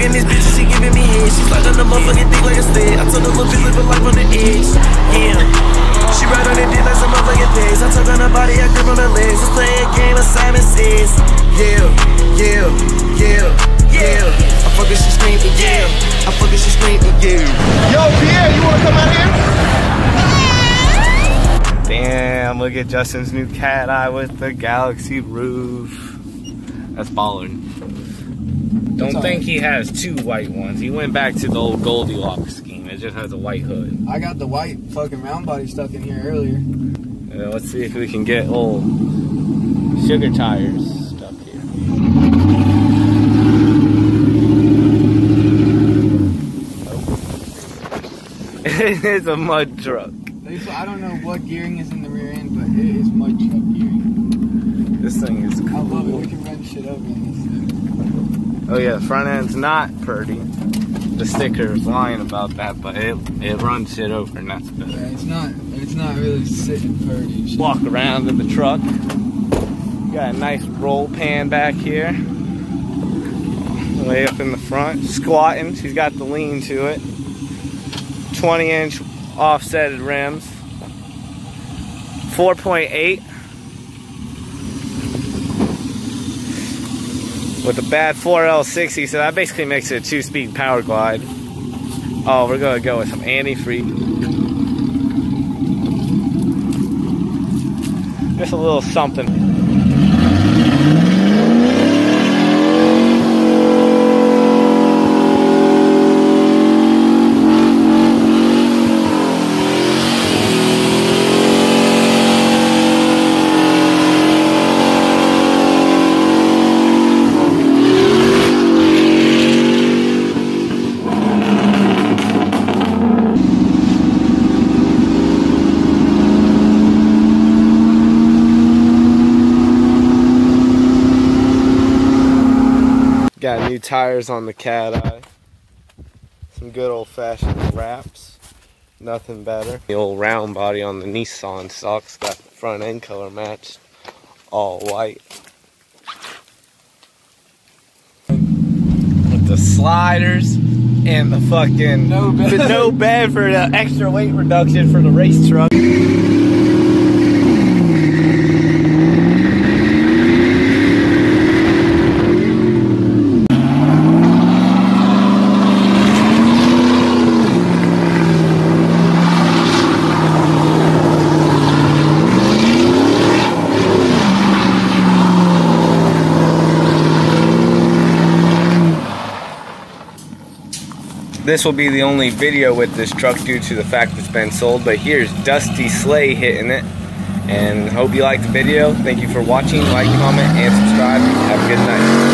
Fucking this bitch, she giving me head. She's like on the motherfucking dick like a stick. I told her little bitch living life on the edge. Yeah. She ride on the dick like some motherfucking things. I tuck on her body, I grip on her legs. Let's play a game of Simon Says. Yeah, yeah, yeah, yeah. I fuck her, she scream, yeah. I fuck her, she scream, yeah. Yo, Pierre, you wanna come out here? Damn, look at Justin's new cat eye with the galaxy roof. That's ballin'. Don't think he has two white ones. He went back to the old Goldilocks scheme. It just has a white hood. I got the white fucking round body stuck in here earlier. Uh, let's see if we can get old sugar tires stuck here. It is a mud truck. I don't know what gearing is in the rear end, but it is mud truck gearing. This thing is I love it. We can run shit over in this thing. Oh yeah, the front end's not pretty. The sticker is lying about that, but it it runs shit over and that's good. Yeah, it's not. It's not really sitting pretty. shit. Walk around in the truck. Got a nice roll pan back here. Way up in the front. Squatting. She's got the lean to it. 20 inch offsetted rims. 4.8. With a bad 4L60, so that basically makes it a two speed power glide. Oh, we're gonna go with some antifreeze. Just a little something. Got new tires on the cat eye. Some good old fashioned wraps. Nothing better. The old round body on the Nissan sucks. Got the front end color matched. All white. With the sliders and the fucking No bed. no bed for the extra weight reduction for the race truck. This will be the only video with this truck due to the fact it's been sold, but here's Dusty Slay hitting it. And hope you liked the video. Thank you for watching. Like, comment, and subscribe. Have a good night.